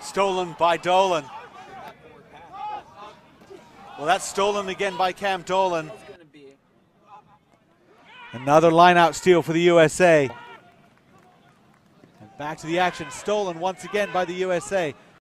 Stolen by Dolan. Well, that's stolen again by Cam Dolan. Another line out steal for the USA. And back to the action. Stolen once again by the USA.